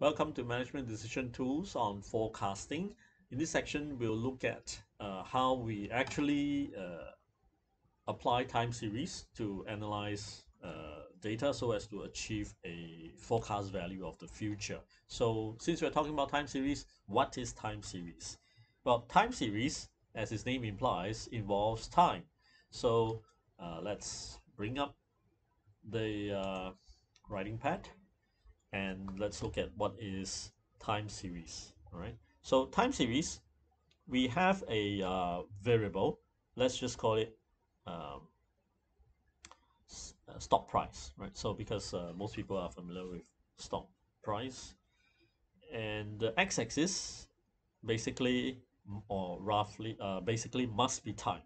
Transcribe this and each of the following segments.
Welcome to Management Decision Tools on Forecasting. In this section, we'll look at uh, how we actually uh, apply time series to analyze uh, data so as to achieve a forecast value of the future. So since we're talking about time series, what is time series? Well, time series, as its name implies, involves time. So uh, let's bring up the uh, writing pad and let's look at what is time series all right so time series we have a uh, variable. Let's just call it um, uh, stock price right? So because uh, most people are familiar with stock price. And the x-axis basically or roughly uh, basically must be time.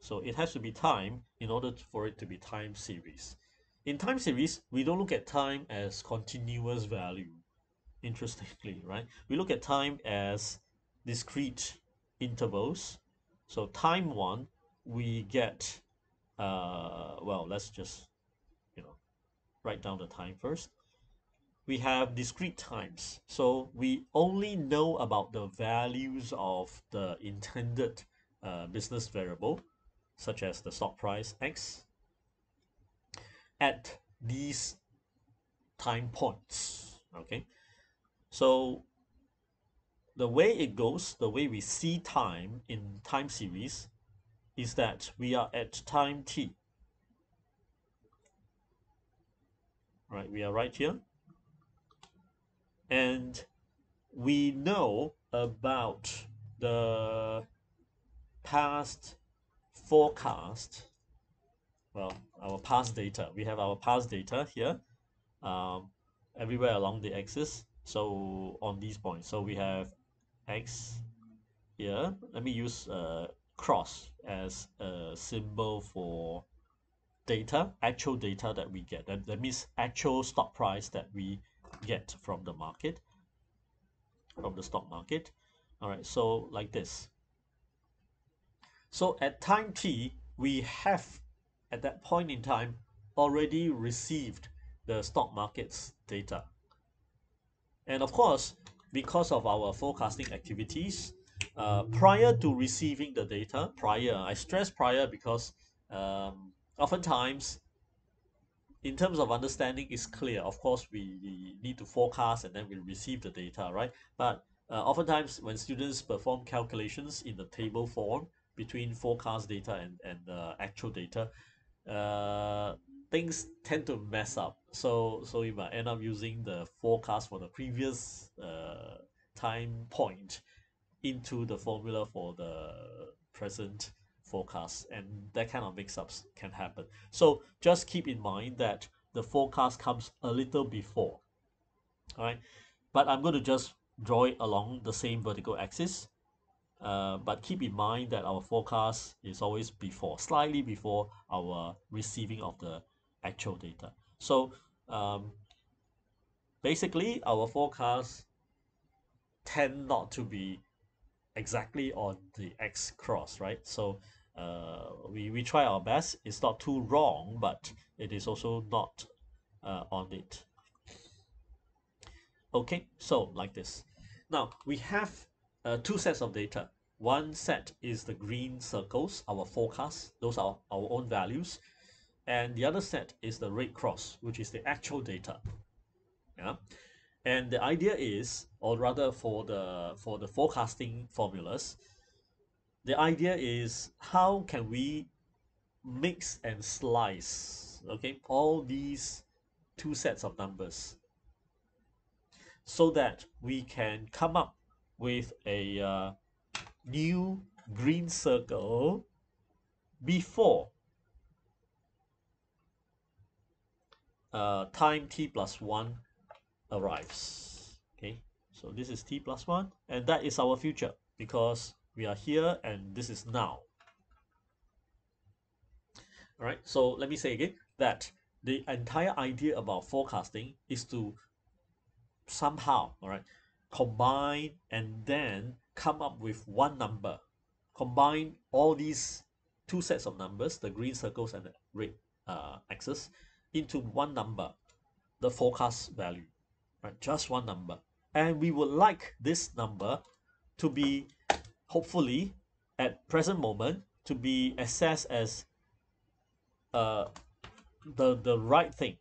So it has to be time in order for it to be time series in time series, we don't look at time as continuous value, interestingly, right? We look at time as discrete intervals. So time one, we get, uh, well, let's just, you know, write down the time first. We have discrete times. So we only know about the values of the intended uh, business variable, such as the stock price X at these time points okay? So the way it goes the way we see time in time series is that we are at time t. Right we are right here. And we know about the past forecast well, our past data. We have our past data here, um, everywhere along the axis. So on these points, so we have x here. Let me use uh, cross as a symbol for data, actual data that we get. That, that means actual stock price that we get from the market, from the stock market. All right, so like this. So at time t, we have at that point in time already received the stock market's data. And of course, because of our forecasting activities, uh, prior to receiving the data, prior, I stress prior because um, oftentimes, in terms of understanding, is clear. Of course, we need to forecast and then we receive the data, right? But uh, oftentimes, when students perform calculations in the table form between forecast data and, and uh, actual data, uh things tend to mess up. So so you might end up using the forecast for the previous uh time point into the formula for the present forecast and that kind of mix-ups can happen. So just keep in mind that the forecast comes a little before all right but I'm going to just draw it along the same vertical axis uh, but keep in mind that our forecast is always before, slightly before our receiving of the actual data. So um, basically, our forecasts tend not to be exactly on the X cross, right? So uh, we, we try our best. It's not too wrong, but it is also not uh, on it. Okay, so like this. Now, we have uh, two sets of data. One set is the green circles, our forecast, those are our own values. And the other set is the red cross, which is the actual data. Yeah. And the idea is, or rather for the for the forecasting formulas, the idea is how can we mix and slice, okay, all these two sets of numbers so that we can come up with a uh, new green circle before uh, time t plus 1 arrives. Okay, so this is t plus 1 and that is our future because we are here and this is now. All right, so let me say again that the entire idea about forecasting is to somehow, all right, combine and then come up with one number combine all these two sets of numbers the green circles and the red uh, axis into one number the forecast value right? Just one number. And we would like this number to be, hopefully, at present moment, to be assessed as uh, the, the right thing.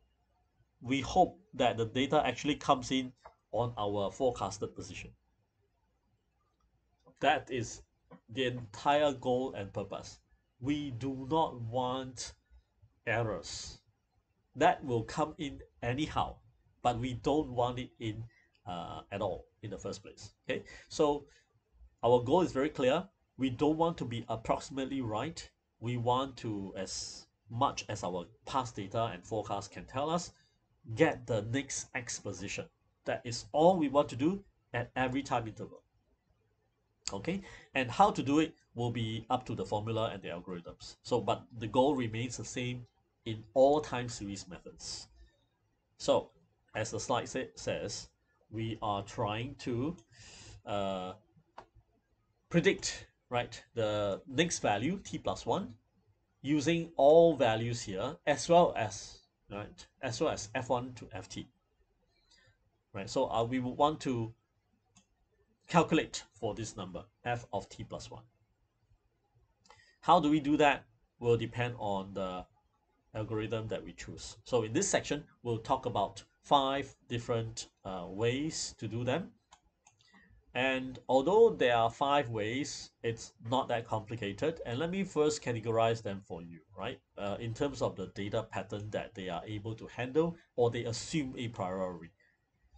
We hope that the data actually comes in on our forecasted position. That is the entire goal and purpose. We do not want errors. That will come in anyhow, but we don't want it in uh, at all in the first place. Okay, so our goal is very clear. We don't want to be approximately right. We want to, as much as our past data and forecast can tell us, get the next X position. That is all we want to do at every time interval. Okay, and how to do it will be up to the formula and the algorithms. So, but the goal remains the same in all time series methods. So, as the slide say, says, we are trying to uh, predict right the next value t plus 1 using all values here as well as right as well as f1 to ft right so uh, we would want to calculate for this number f of t plus 1 how do we do that will depend on the algorithm that we choose so in this section we'll talk about five different uh, ways to do them and although there are five ways, it's not that complicated. And let me first categorize them for you, right? Uh, in terms of the data pattern that they are able to handle or they assume a priori.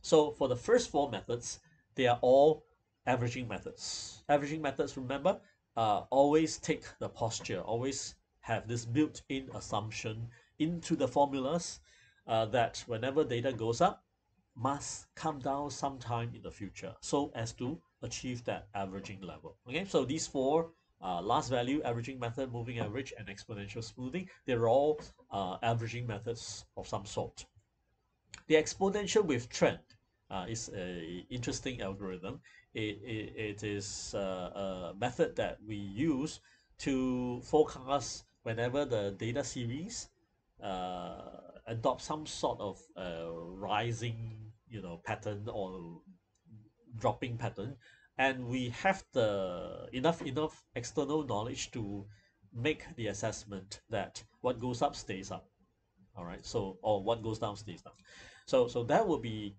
So for the first four methods, they are all averaging methods. Averaging methods, remember, uh, always take the posture, always have this built-in assumption into the formulas uh, that whenever data goes up, must come down sometime in the future so as to achieve that averaging level. Okay, so these four uh, last value averaging method, moving average, and exponential smoothing, they're all uh, averaging methods of some sort. The exponential with trend uh, is a interesting algorithm. It, it, it is uh, a method that we use to forecast whenever the data series uh, adopt some sort of uh, rising you know pattern or dropping pattern. And we have the enough enough external knowledge to make the assessment that what goes up stays up. All right? So or what goes down stays down. So so that will be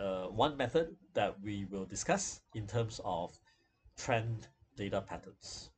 uh, one method that we will discuss in terms of trend data patterns